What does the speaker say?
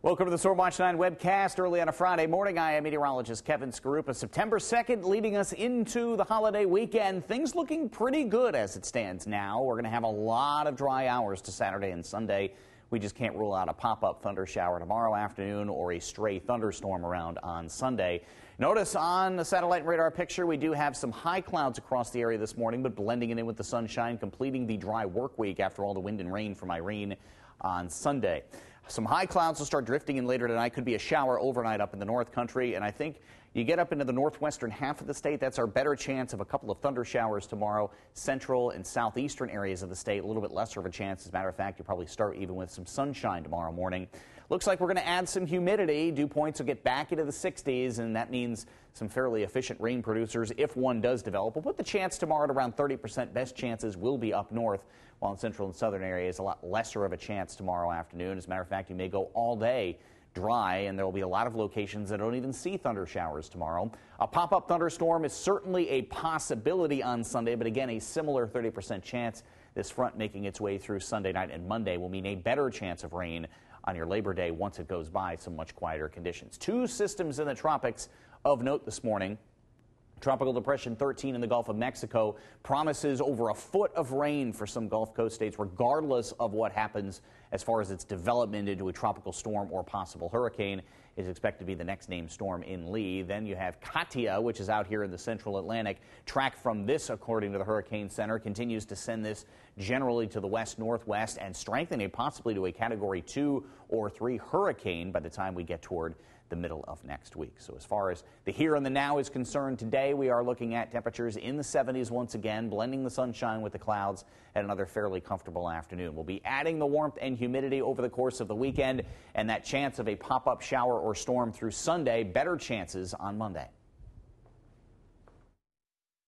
Welcome to the Storm Watch 9 webcast early on a Friday morning. I am meteorologist Kevin Skarupa. September 2nd leading us into the holiday weekend. Things looking pretty good as it stands now. We're going to have a lot of dry hours to Saturday and Sunday. We just can't rule out a pop-up thunder shower tomorrow afternoon or a stray thunderstorm around on Sunday. Notice on the satellite radar picture, we do have some high clouds across the area this morning, but blending it in with the sunshine, completing the dry work week after all the wind and rain from Irene on Sunday. Some high clouds will start drifting in later tonight. Could be a shower overnight up in the north country. And I think you get up into the northwestern half of the state, that's our better chance of a couple of thunder showers tomorrow. Central and southeastern areas of the state, a little bit lesser of a chance. As a matter of fact, you probably start even with some sunshine tomorrow morning. Looks like we're going to add some humidity. Dew points will get back into the 60s, and that means some fairly efficient rain producers if one does develop. We'll put the chance tomorrow at around 30%. Best chances will be up north, while in central and southern areas, a lot lesser of a chance tomorrow afternoon. As a matter of fact, you may go all day dry, and there will be a lot of locations that don't even see thunder showers tomorrow. A pop up thunderstorm is certainly a possibility on Sunday, but again, a similar 30% chance. This front making its way through Sunday night and Monday will mean a better chance of rain on your Labor Day once it goes by some much quieter conditions. Two systems in the tropics of note this morning. Tropical Depression 13 in the Gulf of Mexico promises over a foot of rain for some Gulf Coast states, regardless of what happens as far as its development into a tropical storm or possible hurricane. is expected to be the next named storm in Lee. Then you have Katia, which is out here in the central Atlantic. Track from this, according to the Hurricane Center, continues to send this generally to the west northwest and strengthening possibly to a category two or three hurricane by the time we get toward the middle of next week. So, as far as the here and the now is concerned, today we are looking at temperatures in the 70s once again, blending the sunshine with the clouds at another fairly comfortable afternoon. We'll be adding the warmth and humidity over the course of the weekend, and that chance of a pop up shower or storm through Sunday, better chances on Monday.